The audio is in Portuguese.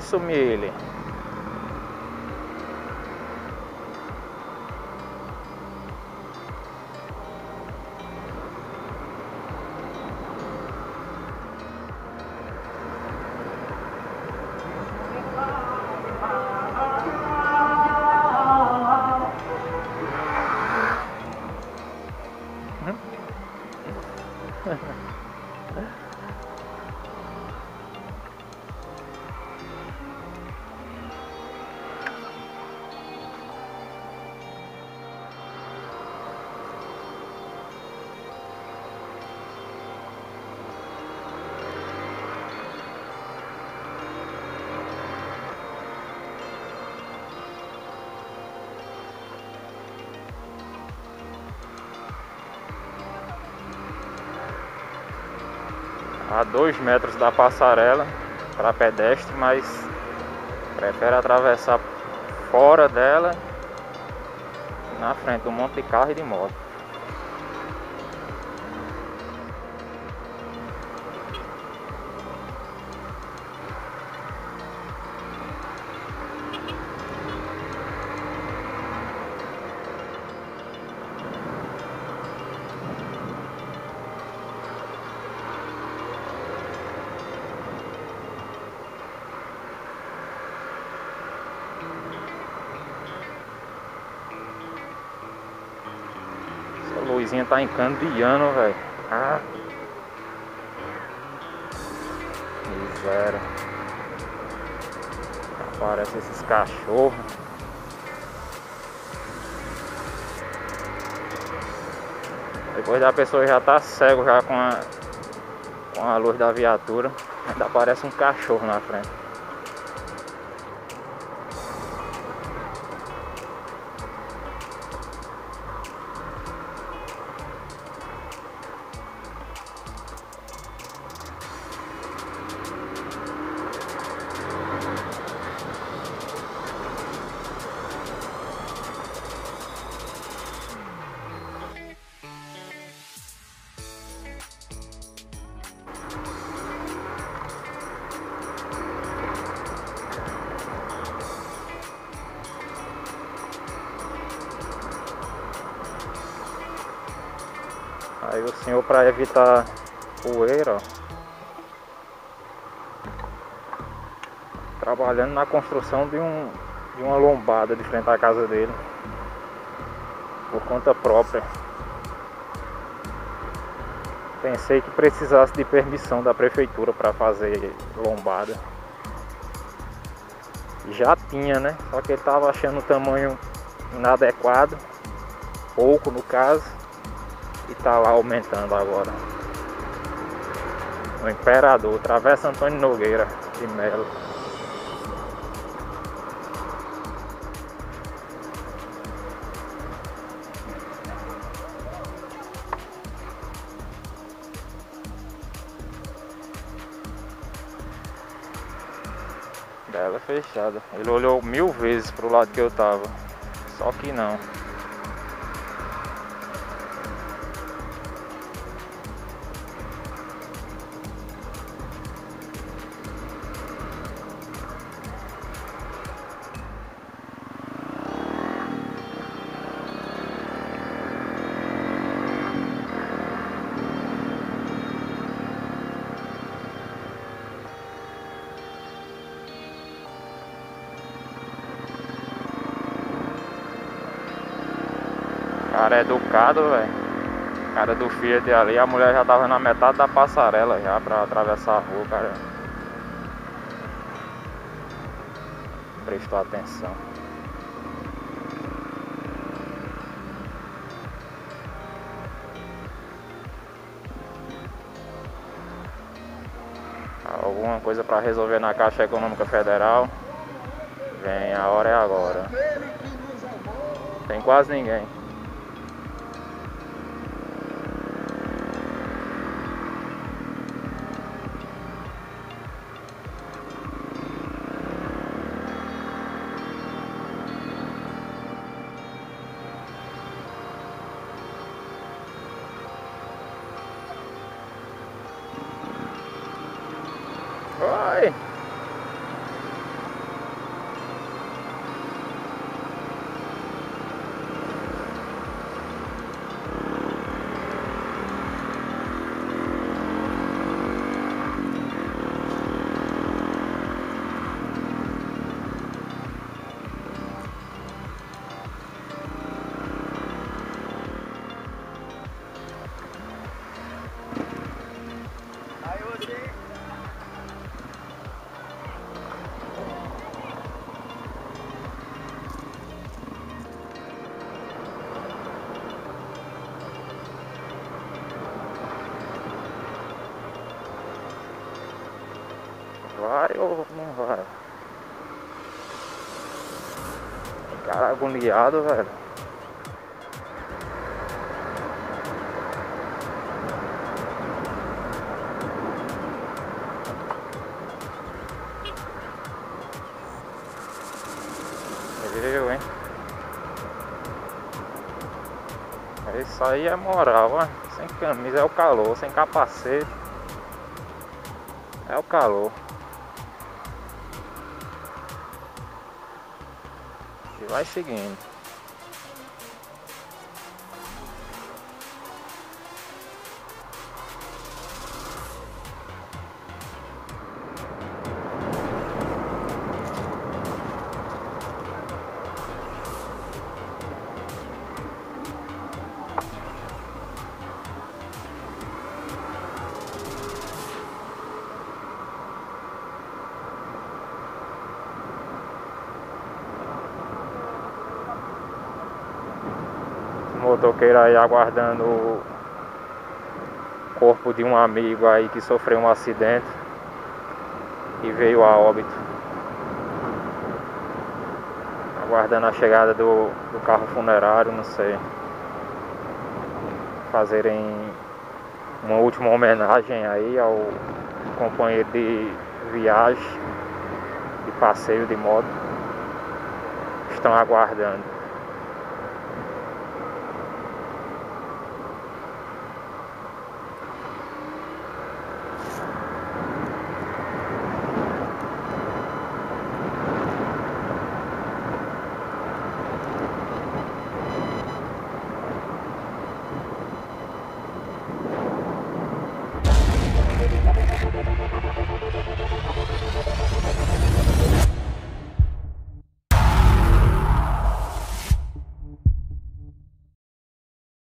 isso, Mili? a dois metros da passarela para pedestre, mas prefere atravessar fora dela na frente um monte de carro e de moto. Luzinha tá encandeando, velho. Ah. Miséria. Aparece esses cachorros. Depois da pessoa já tá cego já com a, com a luz da viatura. Ainda aparece um cachorro na frente. Aí o senhor para evitar poeira, ó, trabalhando na construção de, um, de uma lombada de frente à casa dele, por conta própria. Pensei que precisasse de permissão da prefeitura para fazer lombada. Já tinha, né? Só que ele estava achando o tamanho inadequado, pouco no caso e tá lá aumentando agora. O Imperador, Travessa Antônio Nogueira de Melo. Dela fechada. Ele olhou mil vezes pro lado que eu tava. Só que não. Cara é educado, velho. Cara do Fiat ali, a mulher já tava na metade da passarela já pra atravessar a rua, cara. Prestou atenção. Alguma coisa pra resolver na Caixa Econômica Federal. Vem, a hora é agora. Tem quase ninguém. doing? Ou não vai? Cara agoniado, velho. Eu, hein? Isso aí é moral, ó. Sem camisa é o calor, sem capacete. É o calor. Vai seguindo. Motoqueiro aí aguardando o corpo de um amigo aí que sofreu um acidente e veio a óbito. Aguardando a chegada do, do carro funerário, não sei. Fazerem uma última homenagem aí ao companheiro de viagem, de passeio de moto. Estão aguardando.